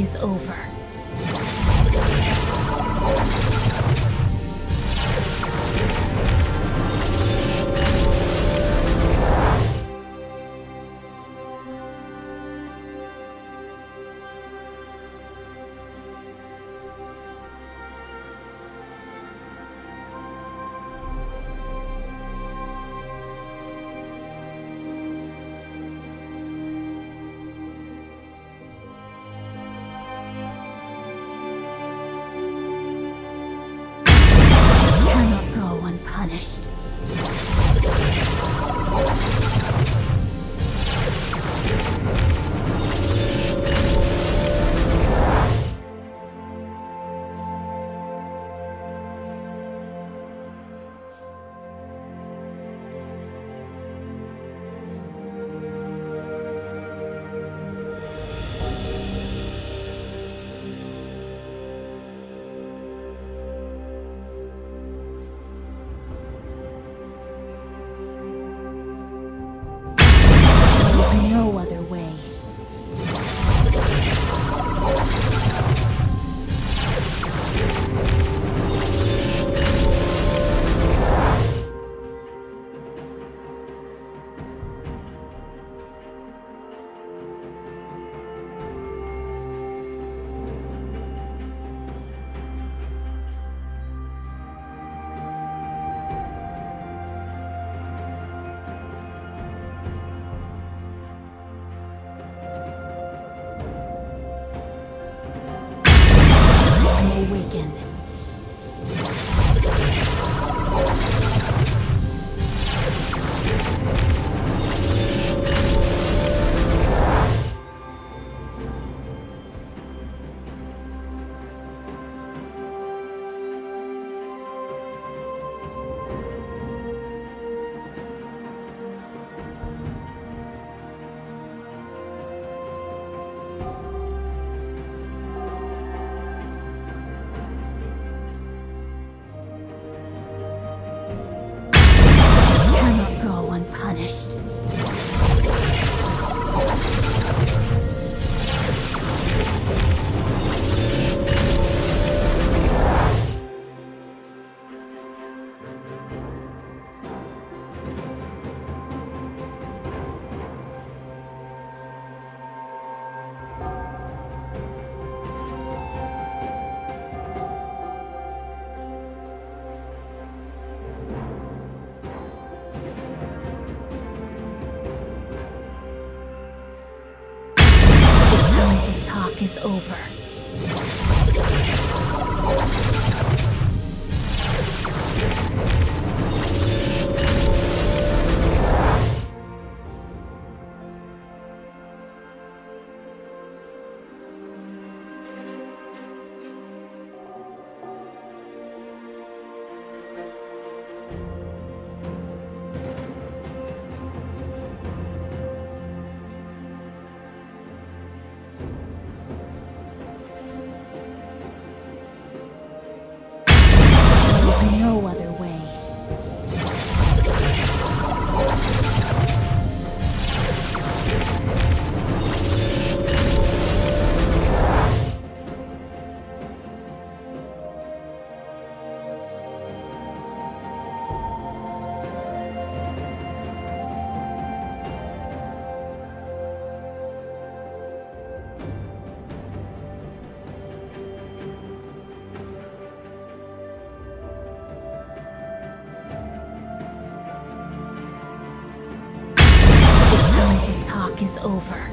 is over. Go Talk is over. is over.